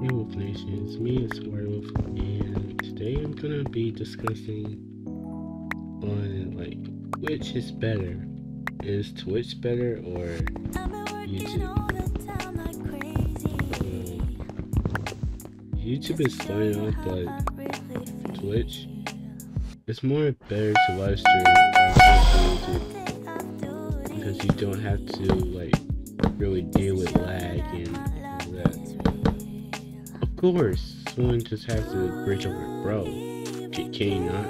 Wolf Nation, it's me, it's Wolf, and today I'm gonna be discussing on like which is better. Is Twitch better or YouTube? Um, YouTube is starting off, but Twitch, it's more better to live stream because you don't have to like really deal with lag and all that. Of course, someone just has to bridge over, bro. Can, can you not?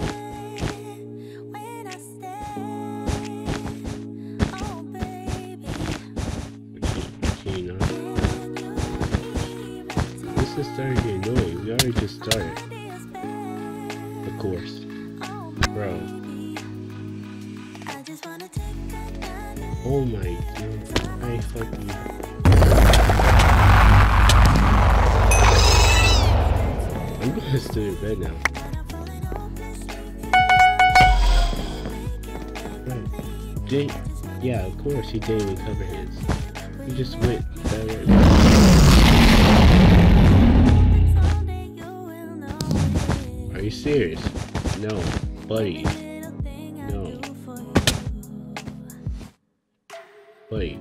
Can you not? This is starting to get annoying. We already just started. Of course. Bro. Oh my god. I fucking. I'm gonna stay in bed now. Right. Yeah, of course he didn't even cover his. He just went. Are you serious? No, buddy. No. Buddy.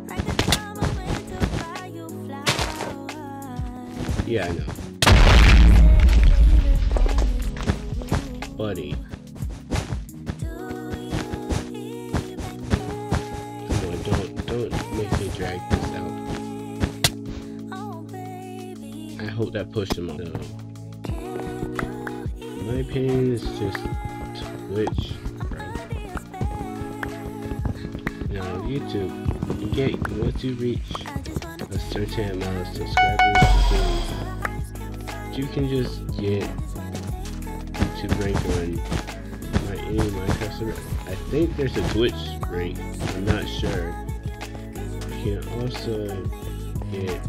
Yeah, I know. Buddy. Come on, don't don't make me drag this out. I hope that pushed him up. No. My opinion is just Twitch. Now YouTube, you get once you reach a certain amount of subscribers, you can just get YouTube rank on my any Minecraft server. I think there's a Twitch rank. I'm not sure. You can also get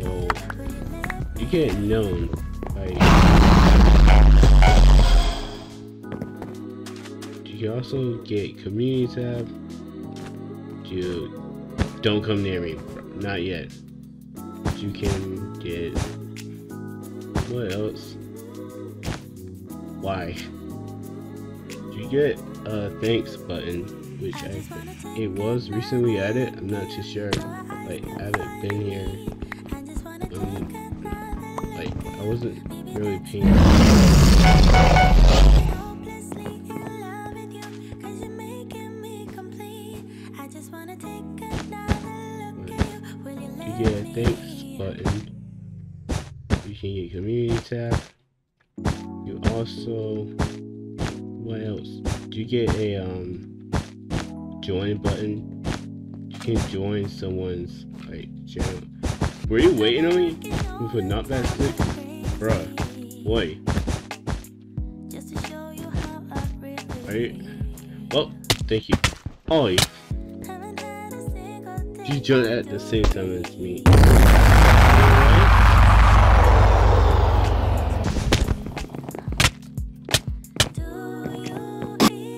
well, you get known by. You can also get community tab. You don't come near me, not yet. You can get what else? Why? You get a thanks button, which I it was recently added. I'm not too sure. Like I haven't been here. Um, like I wasn't really paying. You can join someone's like channel. Were you waiting on me with a knockback stick? Bruh. Boy. Just to show you how I've realized. Are you well thank you. Oh you joined at the same time as me.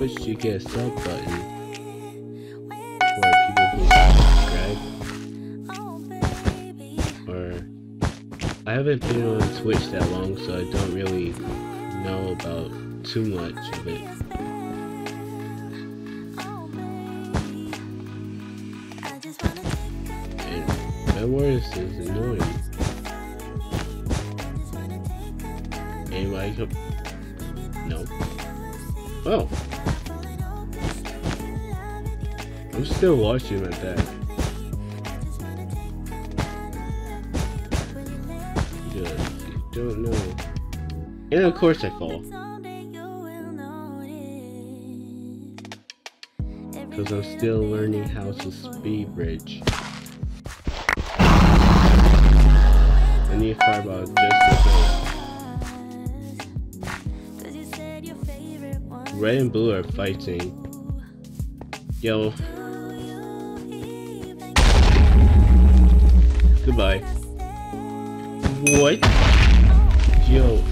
Which you get sub button haven't been on Twitch that long, so I don't really know about too much of it. And that word is annoying. Anybody come? No. Oh. I'm still watching at that. And of course I fall. Because I'm still learning how to speed bridge. I need fireball just a Red and blue are fighting. Yo. Goodbye. What? Yo.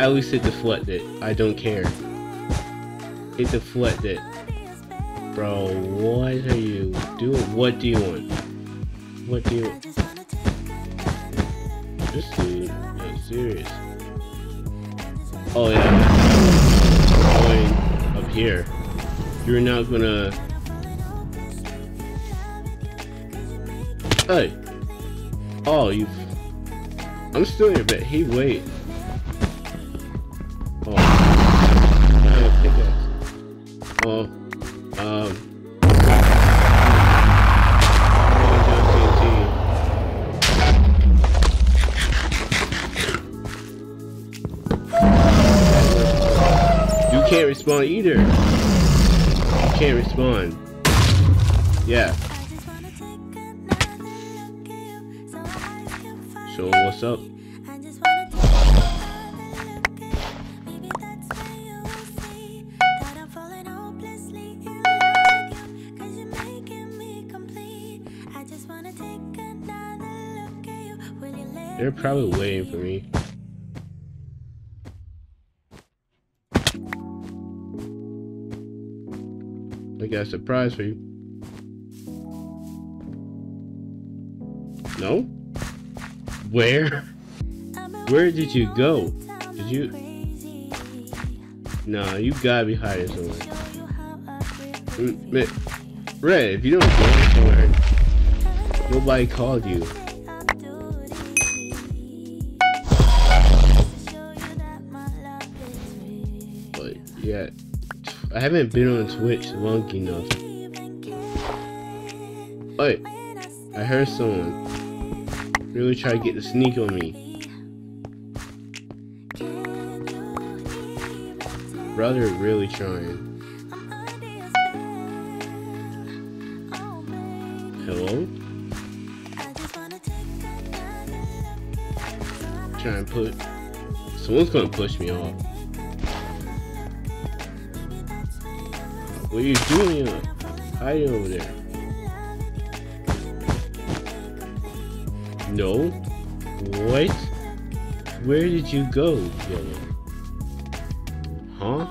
At least it deflected. I don't care. It deflected. Bro, what are you doing? What do you want? What do you... This dude is serious. Oh yeah. Going up here. You're not gonna... Hey! Oh, you... I'm still here, but. Hey, wait. Respond either. You can't respond. Yeah. Him what's up. They're probably waiting for me. Got a surprise for you. No? Where? Where did you go? Did you? Nah, you gotta be hiding somewhere. Mm, Red, if you don't go somewhere, nobody called you. I haven't been on Twitch long enough. Wait, I heard someone really try to get the sneak on me. Brother really trying. Hello? Trying to put... Someone's gonna push me off. What are you doing? Hiding over there. No? What? Where did you go, Yellow? Huh?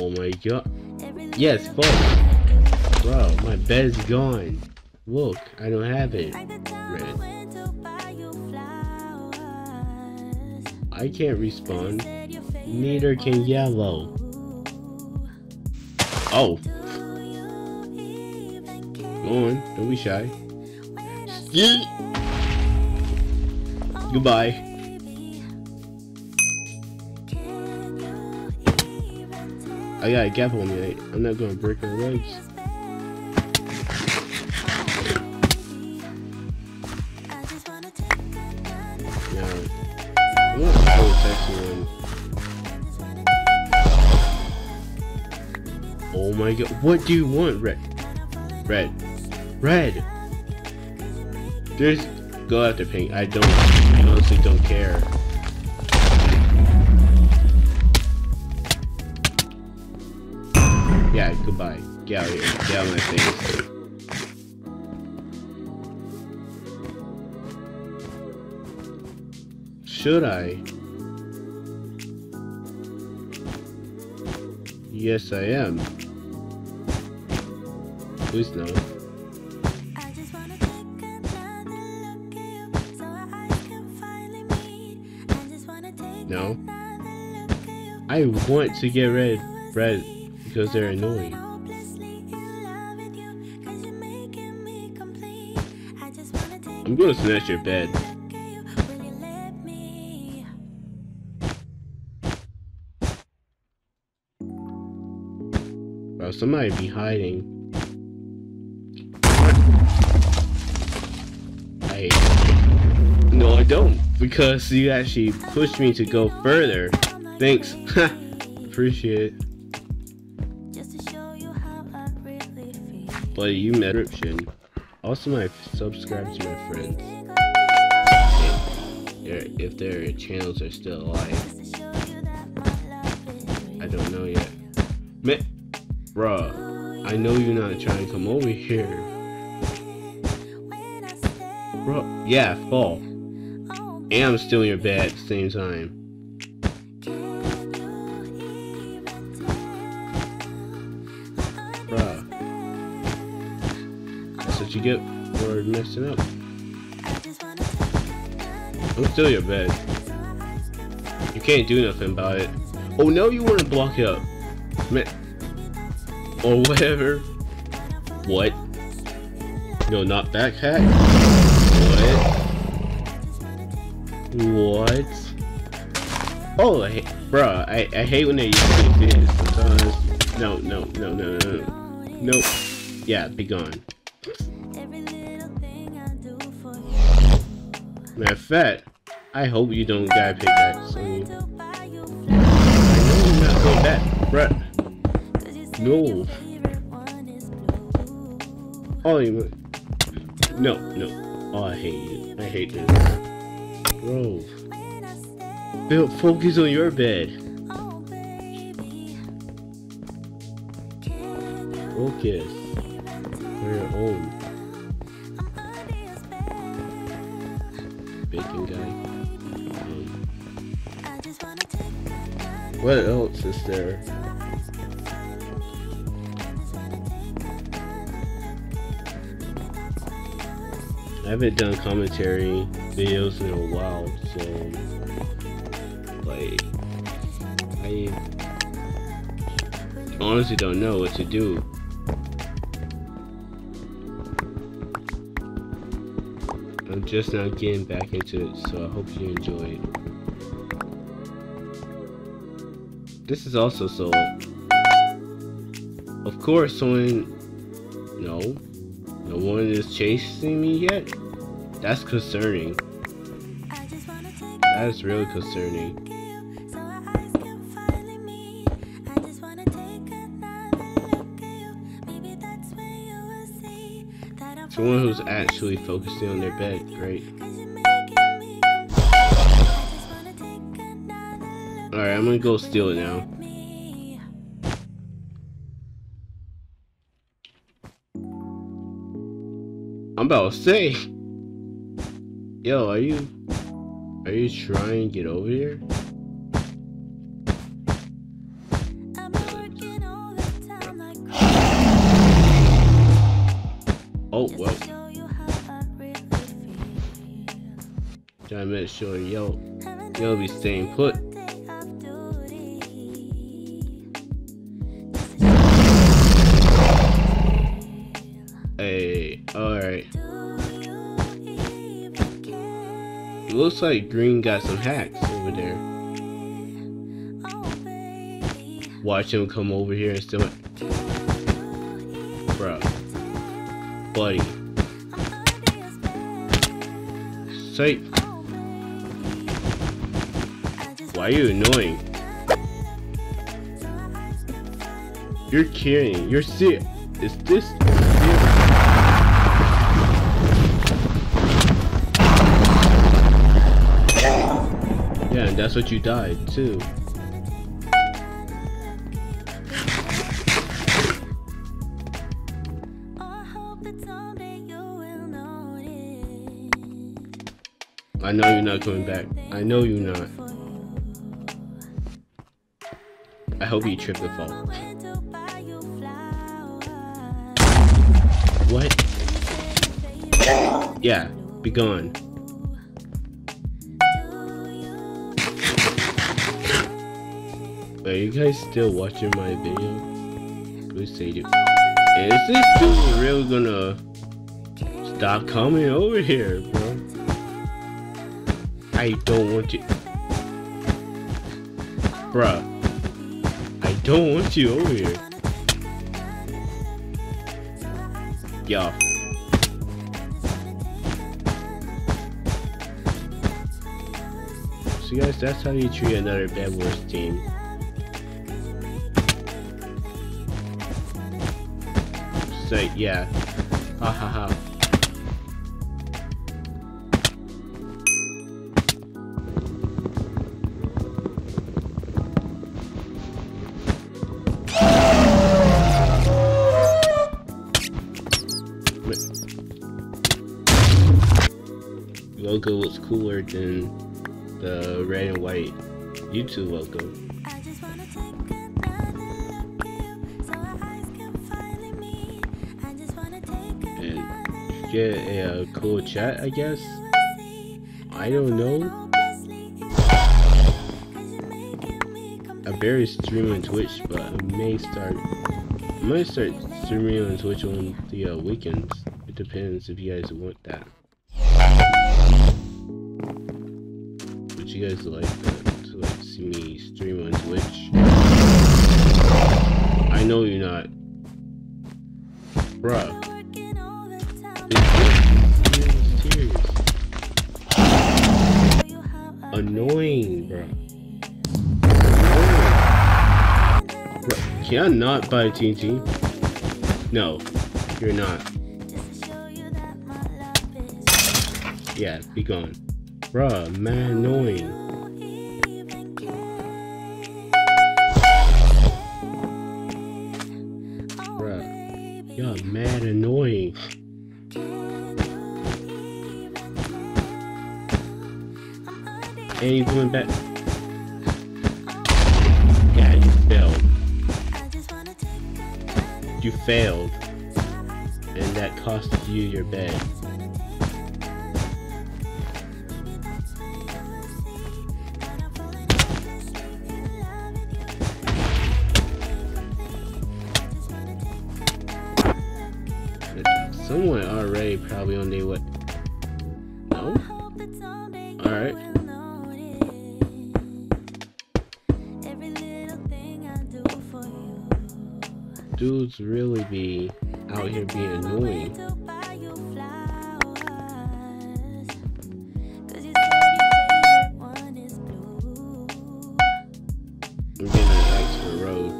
Oh my god. Yes, fuck. Bro, my bed's gone. Look, I don't have it. Red. I can't respond. Neither can yellow. Oh. Go on, don't be shy. Yeet. Goodbye. I got a gap on me. I'm not gonna break my legs. God, what do you want, Red? Red. Red! Just go after Pink. I don't, I honestly don't care. Yeah, goodbye. Get out of here. Get out of my face. Should I? Yes, I am. Please no. No. I want to get rid red because they're annoying. I'm gonna snatch your bed. Bro, somebody be hiding. I No, I don't. Because you actually pushed me to go further. Thanks. Appreciate it. But you met description. Also, my subscribe to my friends. If, if their channels are still alive. I don't know yet. Man, bruh, I know you're not trying to come over here. Bro, yeah, fall. And I'm still in your bed at the same time. Bruh. That's what you get for messing up. I'm still your bed. You can't do nothing about it. Oh no, you want to block it up. Man. Or whatever. What? No, not backpack? What? What? Oh, I, bruh, I, I hate when they use this because... No, no, no, no, no, no. Nope. Yeah, be gone. Matter of fact, I hope you don't pickaxe on you. I know you're not going back, bruh. No. Oh, you. No, no. Oh, I hate you. I hate this. Bro. Build focus on your bed. Focus. Your own. Bacon guy. What else is there? I haven't done commentary videos in a while, so like, I honestly don't know what to do. I'm just now getting back into it, so I hope you enjoy it. This is also so. Of course, someone. Is chasing me yet? That's concerning. That is really concerning. Someone who's actually focusing on their bed, great. Alright, I'm gonna go steal it now. I'm about to say, yo, are you, are you trying to get over here? Oh, well. Trying to make sure yo, you'll be staying put. Looks like Green got some hacks over there. Watch him come over here and still. Bro buddy. Say, why are you annoying? You're kidding. You're sick. Is this that's what you died too. I know you're not coming back. I know you're not. I hope you trip the fall. What? Yeah, be gone. Are you guys still watching my video? Please say it. Is this dude really gonna stop coming over here, bro? I don't want you. Bruh. I don't want you over here. Yo. So guys, that's how you treat another Bed Wars team. So yeah. Ha ha ha. logo was cooler than the red and white YouTube logo. Get a, a cool chat, I guess. I don't know. I barely stream on Twitch, but I may start. I might start streaming on Twitch on the uh, weekends. It depends if you guys want that. Would you guys like that? To like see me stream on Twitch? I know you're not. Bruh. Annoying, bro. Bro, can I not buy TNT? No, you're not. Yeah, be gone. Bruh, man annoying. Bruh, y'all mad annoying. And you going back. Yeah, you failed. You failed. And that cost you your bed. Someone already probably on their what? Dudes really be out here being annoying. I'm getting an X for road.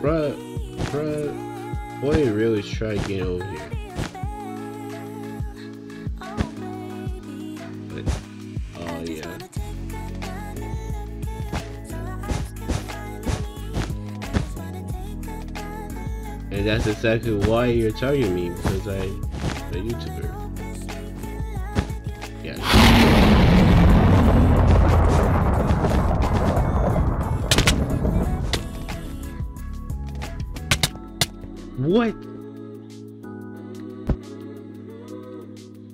Bruh, bruh, boy really try getting over here. That's exactly why you're targeting me, because I'm a YouTuber. Yeah. What?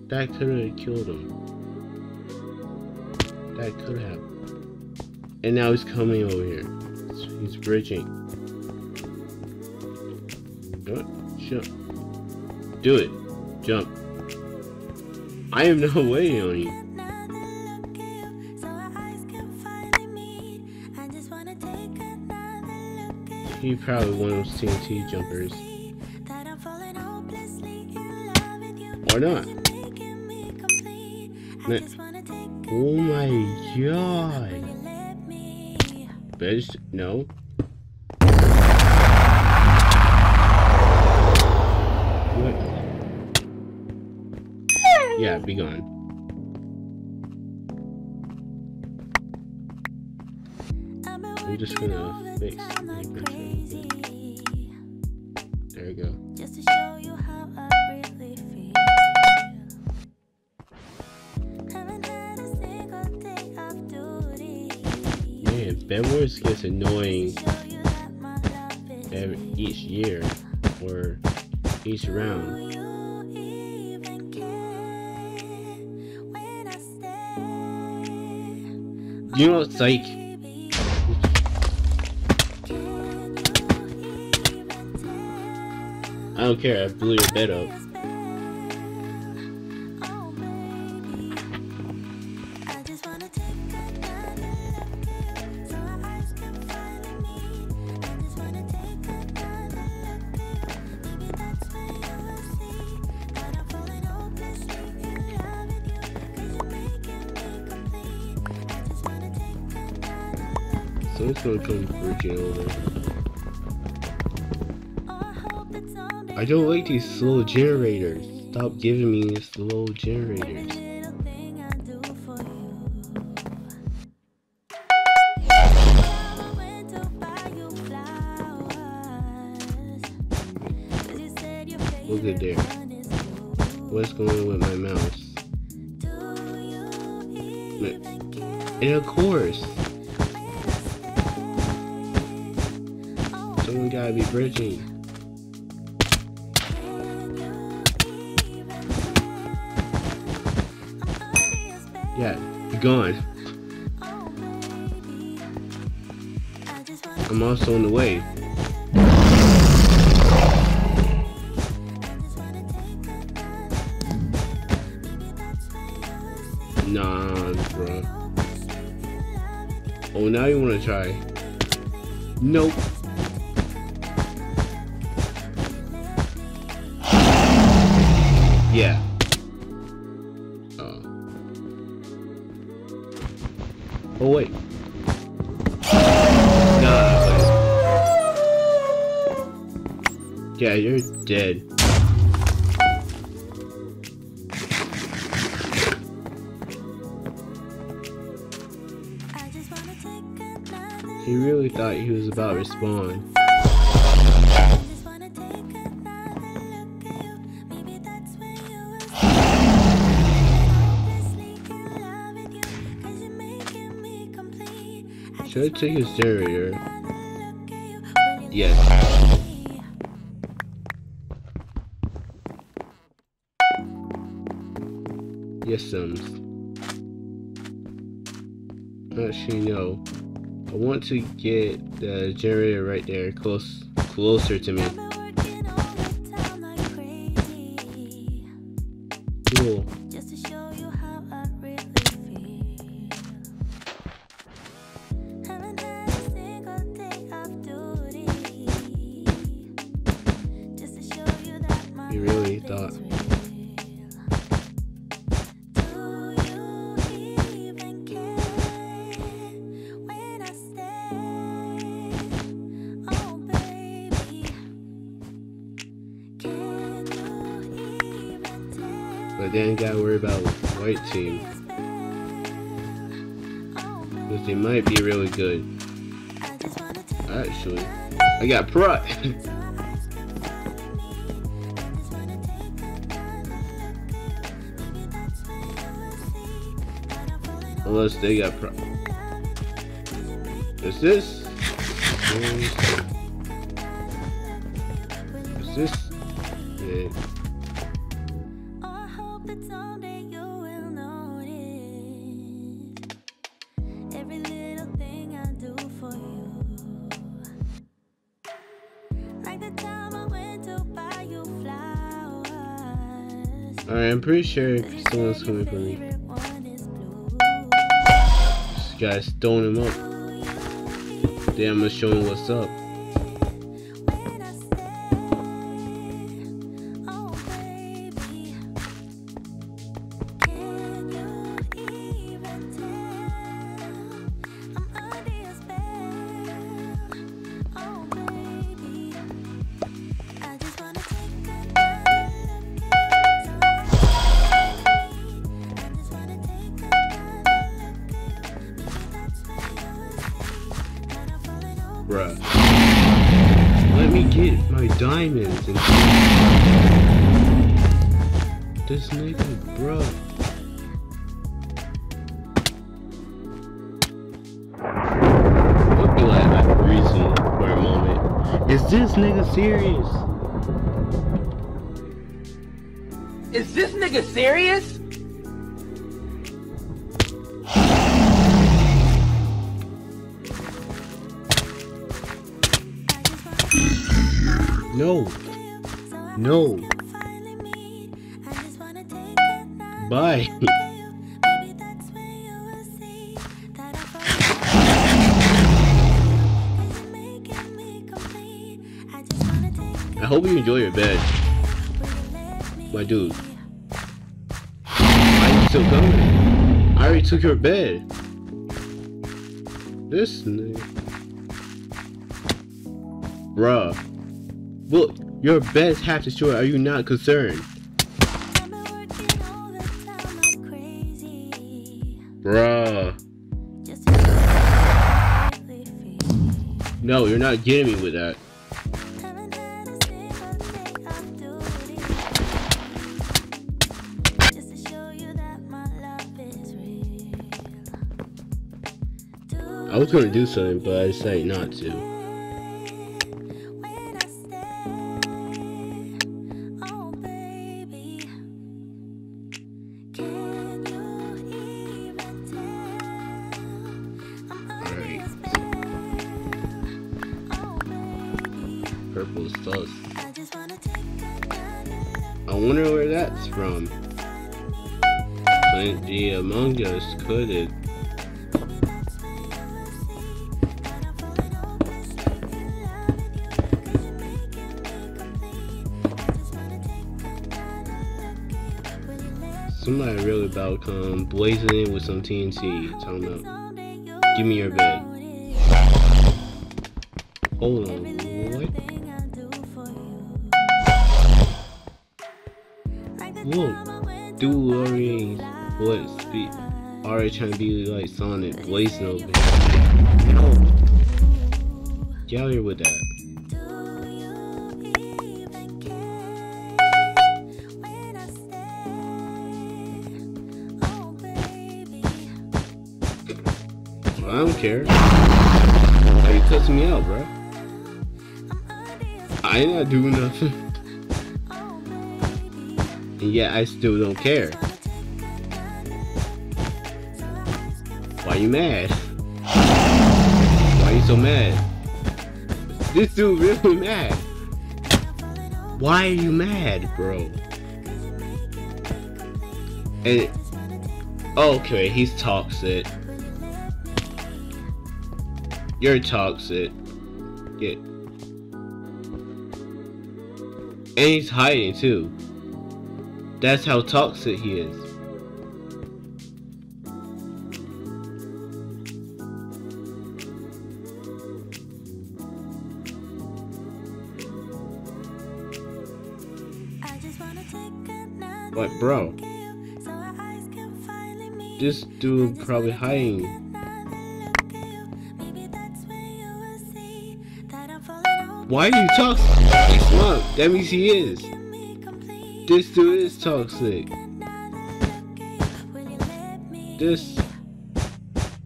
That could have killed him. That could have. And now he's coming over here. He's bridging. Jump. Do it. Jump. I am not waiting on you. He probably one of those TNT jumpers. Or not. Oh my god. Bitch, no. Yeah, be gone. I'm just gonna fix There we go. Just to show you how I really feel. Haven't had a single day of duty. Man, Bedwars gets annoying Show you that my love is every, each year or each round. You know, it's like? I don't care. I blew your bed up. I don't like these slow generators. Stop giving me these slow generators. Nah, bro. Oh, now you wanna try? Nope. Yeah. Oh. Oh wait. Nah. Yeah, you're dead. He really thought he was about to respawn. Should I take his generator? Yes, want to get the generator right there, close, closer to me. Cool. The time I went to buy you flowers. Alright, I'm pretty sure someone's coming for me. Guy's throwing him up. Then I'm gonna show him what's up. Serious? Is this nigga serious? No. No. Bye. Hope you enjoy your bed, my dude. Why you still coming? I already took your bed. This nigga. Bruh. Look, your bed's half destroyed. Are you not concerned? Bruh. No, you're not getting me with that. I was gonna do something, but I decided not to. Purple I wonder where that's from. Plant the Among Us could it? About come blazing in with some TNT. Talking about, give me your bed. Hold on, what? Whoa, to worry. What? Speed. Already trying to be like Sonic, blazing over. Ooh, Get out here with that. I don't care. Why you cussing me out, bro? I ain't not doing nothing. And yet I still don't care. Why you mad? Why you so mad? This dude really mad. Why are you mad, bro? And okay, he's toxic. You're toxic. Yeah. And he's hiding too. That's how toxic he is. I just wanna take another Like, bro, look at you so our eyes can finally meet. this dude probably hiding. Why are you toxic? He's. That means he is. This dude is toxic. This,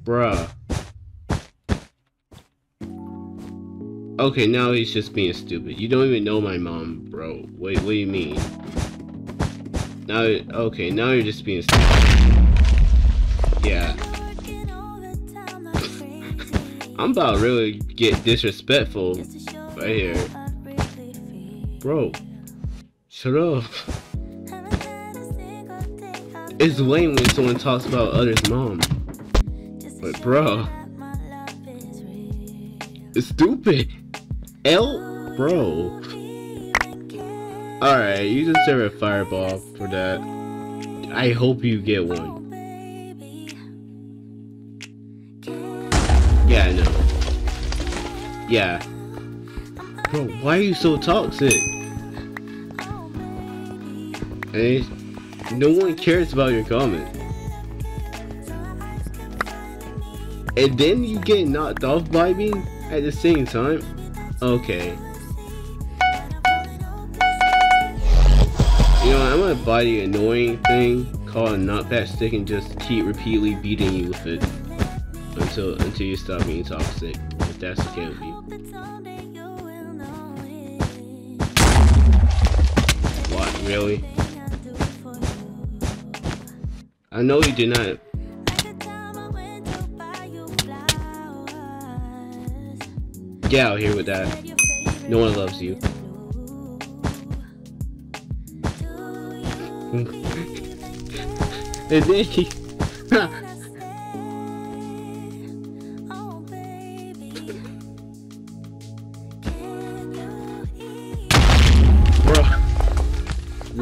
bruh. Okay, now he's just being stupid. You don't even know my mom, bro. Wait, what do you mean? Now, okay, now you're just being stupid. Yeah, I'm about to really get disrespectful right here. Bro, shut up. It's lame when someone talks about others' mom. But bro, it's stupid. L, bro. Alright, you deserve a fireball for that. I hope you get one. Yeah, I know. Yeah. Bro, why are you so toxic? Hey, no one cares about your comment. And then you get knocked off by me at the same time? Okay. You know, I'm gonna buy the annoying thing called a knockback stick and just keep repeatedly beating you with it until until you stop being toxic. If that's okay with you. Really? I know you did not. Get out here with that. No one loves you. then he.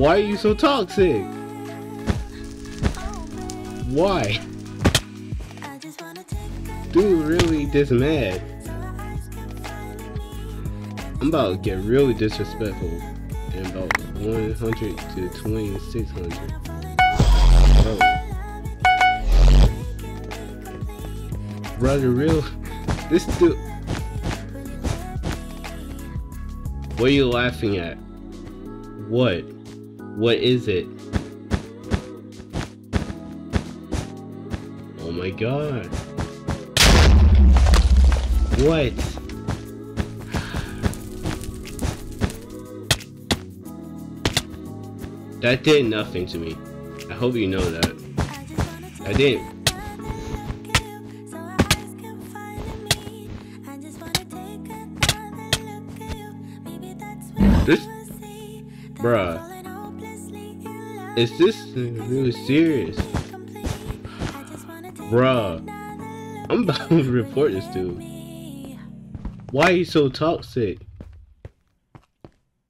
Why are you so toxic? Why? Dude, really this mad. I'm about to get really disrespectful in about 100 to 2600. Bro. Brother, real. This dude. What are you laughing at? What? What is it? Oh my god. What? That did nothing to me. I hope you know that. I didn't. Is this really serious? Bruh, I'm about to report this dude. Why are you so toxic?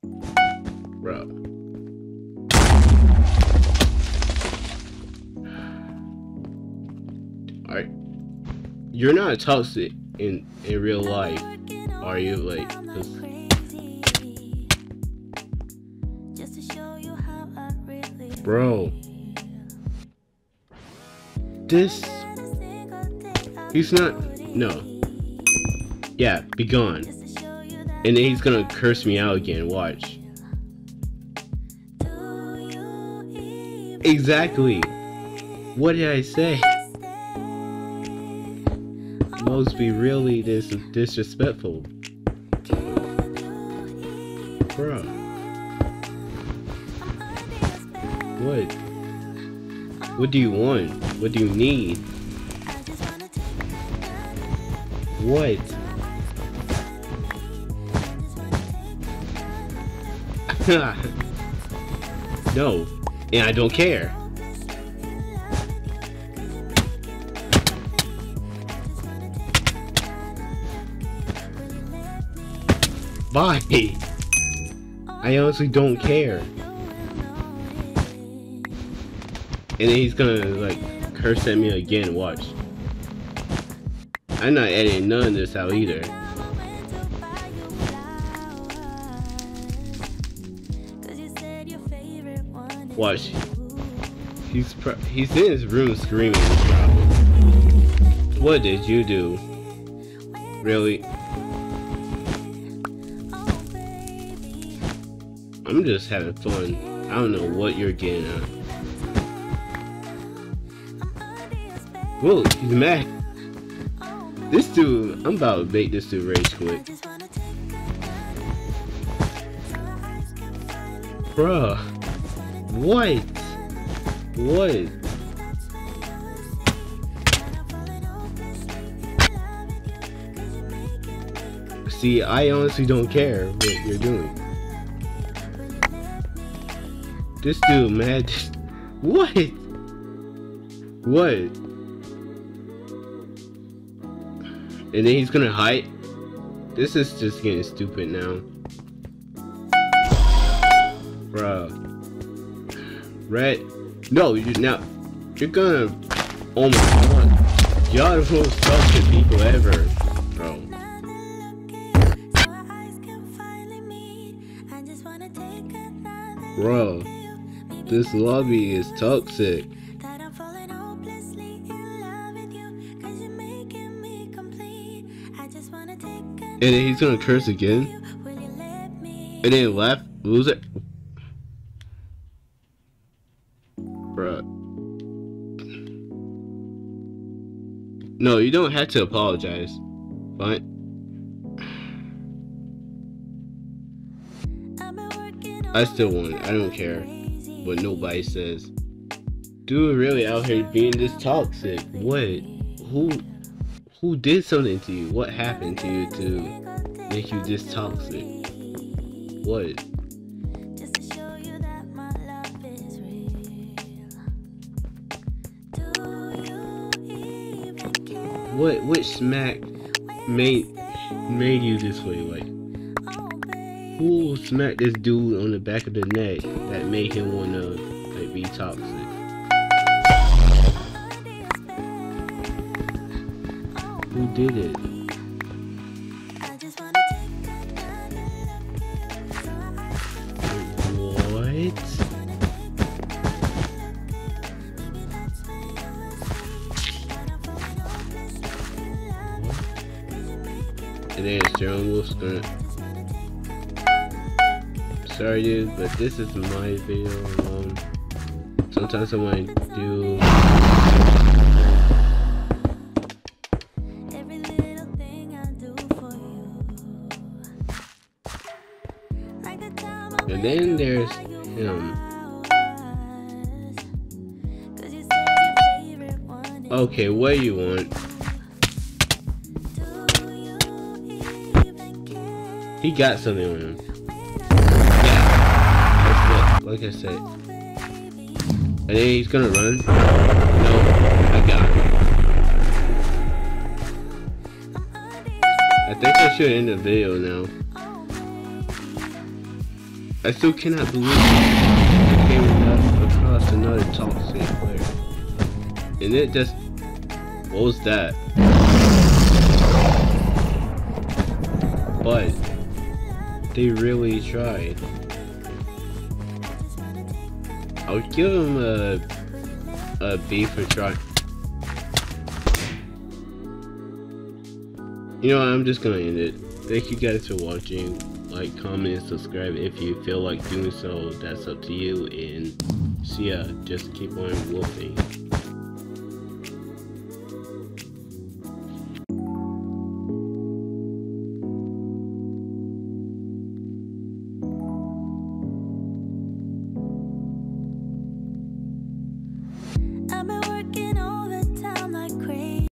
Bruh. Alright. You're not toxic in in real life, are you? Like, bro, this he's not. No. Yeah, be gone. And then he's gonna curse me out again. Watch. Exactly. What did I say? Must be really this disrespectful. Bruh. What? What do you want? What do you need? What? no. And I don't care. Bye. I honestly don't care. And then he's gonna like curse at me again, watch. I'm not editing none of this out either. Watch. He's he's in his room screaming. What did you do? Really? I'm just having fun. I don't know what you're getting at. Whoa, he's mad. This dude, I'm about to bait this dude rage quick. Bruh. What? What? See, I honestly don't care what you're doing. This dude, man. What? What? And then he's gonna hide. This is just getting stupid now. Bruh. Red. No, you're not. You're gonna. Oh my god. Y'all the most toxic people ever. Bro. Bro. This lobby is toxic. And then he's gonna curse again. And then laugh, lose it. Bruh. No, you don't have to apologize. Fine. I still won. I don't care what nobody says. Dude, really out here being this toxic. What? Who? Who did something to you? What happened to you to make you this toxic? What? What? Which smack made made you this way? Like, who smacked this dude on the back of the neck that made him wanna like be toxic? Who did it? sorry dude, but this is my video alone. Sometimes I might do And then there's him. Okay, what you want? He got something on him. Like I said. And then he's gonna run. No, I got him. I think I should end the video now. I still cannot believe I came across another toxic player. And it just what was that? But they really tried. I give them a a B for trying. You know what, I'm just gonna end it. Thank you guys for watching. Like, comment, and subscribe if you feel like doing so. That's up to you. And see ya. Just keep on wolfing.